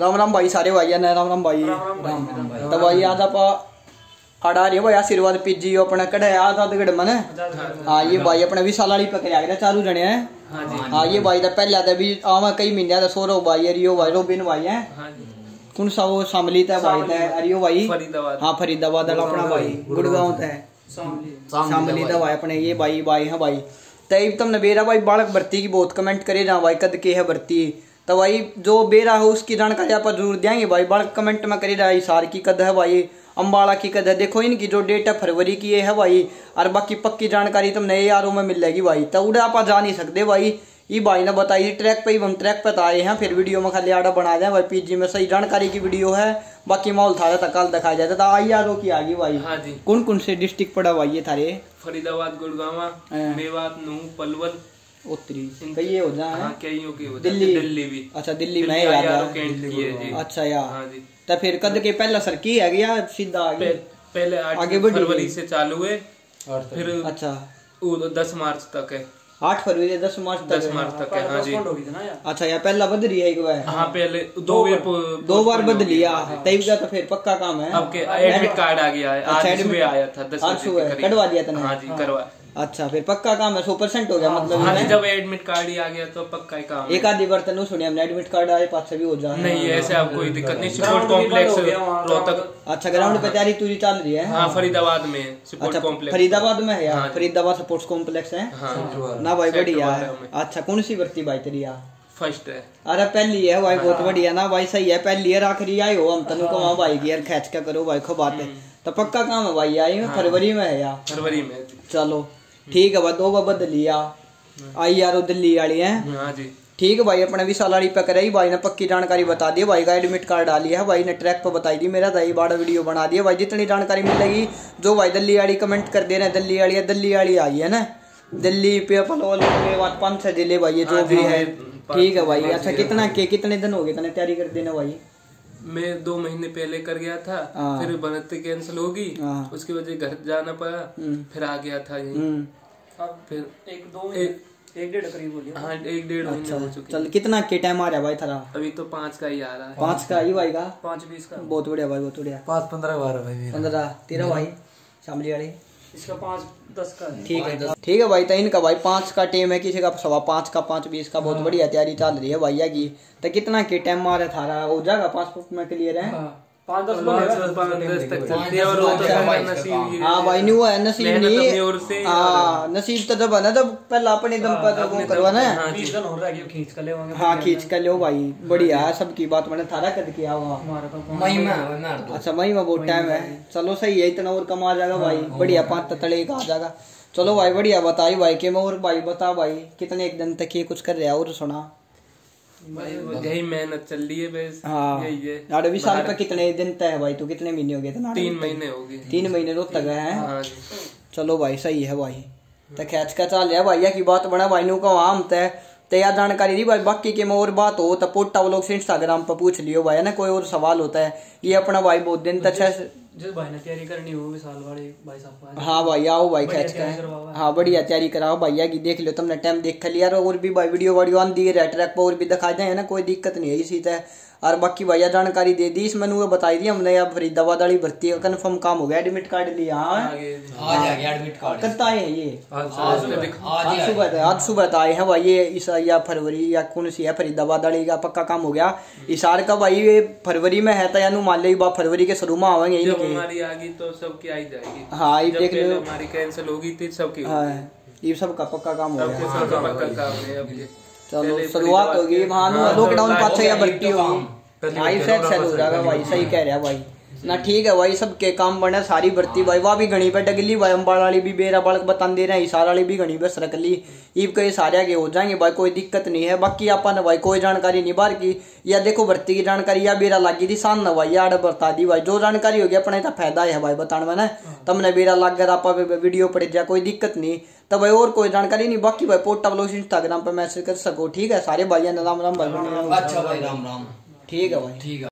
राम राम भाई सारे भाई ने राम राम भाई। तो भाई आज आप आड़ा रहे भाई आशीर्वाद पीजी अपना कढ़ाया था गड़ मन हाँ ये भाई अपने साल वाली पकड़िया गया चालू जने हैं। हाँ ये भाई तो पहले तो भी आवा कई महीने तो सौरभ भाई अरियो भाई रोबिन भाई है। कौन सा वो शामली था भाई था अरियो भाई। हाँ फरीदाबाद अपना भाई गुड़गांव। शामली। था भाई अपने ये भाई भाई है भाई। तब तुमने बेरा भाई बालक भर्ती की बहुत कमेंट करे ना भाई कद के है भर्ती? तो भाई जो बेरा हो उसकी जानकारी आप ज़रूर देंगे भाई। बालक कमेंट में करे रहा सार की कद है भाई अम्बाड़ा की कद है। देखो इनकी जो डेट है फरवरी की ये है भाई और बाकी पक्की जानकारी तुमने ए आर में मिल जाएगी भाई। तो उड़े आप जा नहीं सकते भाई। ये भाई ने बताई ट्रैक पे ही हम ट्रैक पे तो आए हैं फिर वीडियो में खाली आड़ा बना दें भाई। पीजी में सही जानकारी की वीडियो है बाकी माहौल था था कल दिखाया जाता था। आई आर की आ गई भाई। हाँ जी। कौन कौन से डिस्ट्रिक्ट पड़ा भाई ये थारे? फरीदाबाद गुड़गावा हाँ। मेवात नूह पलवल उत्तरी। कई हो जाए। हाँ कईयों की दिल्ली। दिल्ली भी। अच्छा दिल्ली में याद है। है। अच्छा यार। हाँ तो फिर कद के पहला सर की है गया सीधा आ गया पह- पहले आगे फरवरी से चालू हुए। फिर अच्छा। वो दस मार्च तक है। आठ फरवरी दस मार्च दस मार्च तक है हाँ जी। अच्छा यार पहला बदली है एक बार। हाँ पहले दो बार दो बार तब का तो फिर पक्का काम है। अब के एडमिट कार्ड आ गया है। अच्छा, आज सुबह आया था दस सुबह। कटवा दिया तूने? हाँ जी करवा। अच्छा फिर पक्का काम है सौ परसेंट हो गया मतलब हाँ जब एडमिट कार्ड ही आ गया तो पक्का ही काम एक आधी बार तेन सुनिया हमने एडमिट कार्ड आए पास भी हो जाए। नहीं ऐसे अब कोई दिक्कत नहीं स्पोर्ट कॉम्प्लेक्स रोहतक। अच्छा ग्राउंड पे तैयारी तुरी चल रही है? हाँ फरीदाबाद में अच्छा कॉम्प्लेक्स फरीदाबाद में है यार हाँ फरीदाबाद स्पोर्ट्स कॉम्प्लेक्स है? हाँ। ना भाई बढ़िया है। अच्छा कौन सी भर्ती भाई तेरी यार? फ़र्स्ट है। अरे पहली है भाई बहुत बढ़िया ना भाई सही है पहली है आखिरी आई हो हम तनु को भाई की यार खैच क्या करो भाई खो बात। है तो पक्का काम है भाई आई में फरवरी में है यार। फरवरी में चलो। ठीक है दो बाबा बदली आ आई यार वो दिल्ली वाली है। हाँ ठीक है भाई अपने भी सालारी पे कराई। भाई ने पक्की जानकारी बता दी भाई का एडमिट कार्ड डाली है। भाई ने ट्रैक पे बताई दी मेरा। दही बड़ा वीडियो बना दिया भाई जितनी जानकारी मिलेगी जो भाई दिल्ली वाली कमेंट कर दे रहे हैं दिल्ली वाली है दिल्ली वाली आई है ना। दिल्ली पेपल मेवात पाँच छह ज़िले भाई ये जो हाँ भी है। ठीक है भाई अच्छा कितना के कितने दिन हो गए तने तैयारी कर देना भाई? मैं दो महीने पहले कर गया था हाँ। फिर भर्ती कैंसिल होगी हाँ। उसकी वजह घर जाना पड़ा हम्म। फिर आ गया था यहीं। हम्म फिर एक दो एक एक डेढ़ करीब बोलिए हाँ एक डेढ़ हो चुके चल कितना के टाइम आ रहा है भाई थारा? अभी तो पाँच का ही आ रहा है। पाँच का ही भाई का? पाँच बीस का। बहुत बढ़िया भाई बहुत बढ़िया। पाँच पंद्रह बारह भाई पंद्रह तेरह भाई शामली वाली। इसका पाँच दस का ठीक है ठीक है भाई तो इनका भाई पाँच का टीम है किसी का सवा पाँच का पाँच बीस का बहुत बढ़िया तैयारी चल रही है भैया की? तो कितना के टाइम मारे थारा? हो जाएगा पासपोर्ट में क्लियर है। पाँच दस पाँच पाँच दस तक चलती है और वो तो नसीब हाँ भाई नहीं हुआ है नसीब नहीं हाँ। तो जब है ना जब पहला अपने दम पर वो करवाना है। हाँ हो है खींच कर ले हाँ खींच कर लो भाई। बढ़िया है सबकी बात मैंने थारा कर किया हुआ। तो मई में है, तो। अच्छा मई में बहुत टाइम है। चलो सही है इतना और कम आ जाएगा भाई। बढ़िया पाँच ततड़े का आ जाएगा। चलो भाई बढ़िया बताई भाई के मैं और भाई बता भाई कितने एक दिन तक ये कुछ कर रहा है? और सुना। यही मेहनत चल रही है बस। हाँ। यही है। यार अभी साल पे कितने दिन तक है भाई? तू कितने महीने हो गए थे? तीन महीने हो गए। तीन महीने तो तक है। हाँ चलो भाई सही है भाई। तो खैच का चाल है भैया की बात बना भाई नु का आम तय तैयार जानकारी दी भाई बाकी के में और बात हो तो पोटा वो लोग से इंस्टाग्राम पर पूछ लियो भाई ना? कोई और सवाल होता है ये अपना भाई बहुत दिन तक जिस भाई ने तैयारी करनी हो विशाल वाले भाई साहब हाँ भाई आओ भाई खेच का है। हाँ बढ़िया तैयारी कराओ। भैया की देख लो तुमने टाइम देख लिया और भी भाई वीडियो वीडियो आन दिए है ट्रैक पर और भी दिखा जाए ना? कोई दिक्कत नहीं है इसी तरह और बाकी भैया जानकारी दे दी इसमें बताई दी हमने अब फरीदाबाद वाली भर्ती कंफर्म काम हो गया एडमिट कार्ड लिया हाँ आ जाएगा एडमिट कार्ड आए हैं ये। आज आज आज सुबह आज सुबह तो आए हैं भाई ये इस या फरवरी या कौन सी है फरीदाबाद वाली का पक्का काम हो गया। इसार का भाई ये फरवरी में है तो यानू मान ली बात फरवरी के शुरू में आवेंगे हमारी आ गई तो सबकी आई जाएगी। हाँ ये देख लो। हमारी कैंसिल होगी थी सबकी हाँ ये सब का पक्का काम हो गया। है चलो शुरुआत होगी भानु वहाँ हाँ, लॉकडाउन पाछे या तो होगी। पहले आई सेट सेट हो जाएगा भाई सही कह रहा भाई। ना ठीक है भाई सबके काम बने सारी भर्ती भाई। वाह भी घनी पे डगली भाई अम्बाड़ वाली भी बेरा बालक बता दे रहे हैं इसार वाली भी घनी पे सरकली ईब कई सारे आगे हो जाएँगे भाई कोई दिक्कत नहीं है। बाकी अपन भाई कोई जानकारी नहीं बार की। या देखो भर्ती की जानकारी या बेरा लगी थी सान न भाई यार बता दी भाई। जो जानकारी होगी अपने तो फ़ायदा है भाई बताने में ना। तुमने बेरा लग गया आप वीडियो पड़ जा कोई दिक्कत नहीं। तो भाई और कोई जानकारी नहीं बाकी भाई पोटा ब्लॉग इंस्टाग्राम पर मैसेज कर सको ठीक है? सारे ने राम राम भाई अच्छा भाई राम राम। ठीक है भाई। ठीक है।